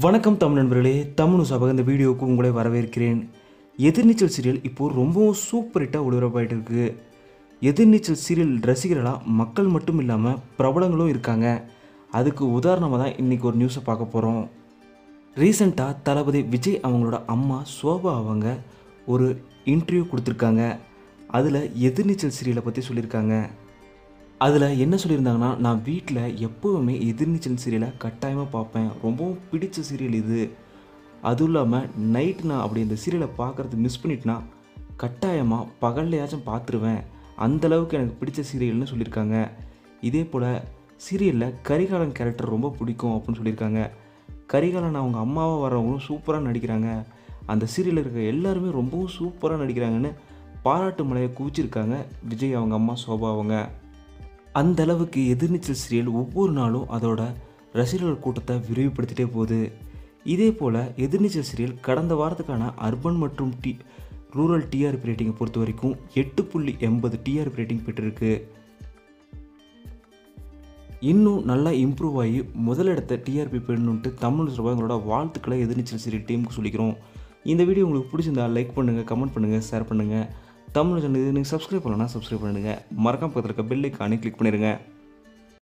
வணக்கம் தமிழ் நண்பர்களே தமிழ் சபக இந்த வீடியோவுக்கு உங்களை வரவேற்கிறேன். எதிர்நீச்சல் சீரியல் இப்போது ரொம்பவும் சூப்பர் ஹிட்டாக ஒளிபரப்பாயிட்டு இருக்கு. எதிர்நீச்சல் சீரியல் ரசிகர்களாக மக்கள் மட்டும் இல்லாமல் பிரபலங்களும் இருக்காங்க. அதுக்கு உதாரணமாக தான் இன்றைக்கி ஒரு நியூஸை பார்க்க போகிறோம் ரீசெண்டாக தளபதி விஜய் அவங்களோட அம்மா சோபா அவங்க ஒரு இன்டர்வியூ கொடுத்துருக்காங்க. அதில் எதிர்நீச்சல் சீரியலை பற்றி சொல்லியிருக்காங்க. அதில் என்ன சொல்லியிருந்தாங்கன்னா நான் வீட்டில் எப்போவுமே எதிர்நீச்சல் சீரியலை கட்டாயமாக பார்ப்பேன். ரொம்பவும் பிடிச்ச சீரியல் இது. அதுவும் இல்லாமல் நைட் நான் அப்படி இந்த சீரியலை பார்க்குறது மிஸ் பண்ணிட்டேன்னா கட்டாயமாக பகல்லையாச்சும் பார்த்துருவேன். அந்தளவுக்கு எனக்கு பிடிச்ச சீரியல்னு சொல்லியிருக்காங்க. இதே போல் சீரியலில் கரிகாலன் கேரக்டர் ரொம்ப பிடிக்கும் அப்படின்னு சொல்லியிருக்காங்க. கரிகாலன் அவங்க அம்மாவாக வரவங்களும் சூப்பராக நடிக்கிறாங்க. அந்த சீரியலில் இருக்க எல்லாருமே ரொம்பவும் சூப்பராக நடிக்கிறாங்கன்னு பாராட்டு மலையை குவிச்சிருக்காங்க விஜய் அவங்க அம்மா சோபா அவங்க. அந்த அளவுக்கு எதிர்நீச்சல் சீரியல் ஒவ்வொரு நாளும் அதோட ரசிகர்கள் கூட்டத்தை விரிவுபடுத்திட்டே போகுது. இதே போல் எதிர்நீச்சல் சீரியல் கடந்த வாரத்துக்கான அர்பன் மற்றும் டி ரூரல் டிஆர்பி ரேட்டிங்கை பொறுத்த வரைக்கும் எட்டு புள்ளி எண்பது டிஆர்பி ரேட்டிங் பெற்றிருக்கு. இன்னும் நல்லா இம்ப்ரூவ் ஆகி முதலிடத்தை டிஆர்பி பெறணுன்ட்டு தமிழ் சார்பாக எங்களோட வாழ்த்துக்களை எதிர்நீச்சல் சீரியல் டீமுக்கு சொல்லிக்கிறோம். இந்த வீடியோ உங்களுக்கு பிடிச்சிருந்தா லைக் பண்ணுங்கள் கமெண்ட் பண்ணுங்கள் ஷேர் பண்ணுங்கள் தமிழ் சேனல் இது நீங்கள் சப்ஸ்கிரைப் பண்ணலன்னா சப்ஸ்கிரைப் பண்ணுங்கள் மறக்காம பக்கத்தில் இருக்க பெல் ஐக்கானே கிளிக் பண்ணிடுங்க.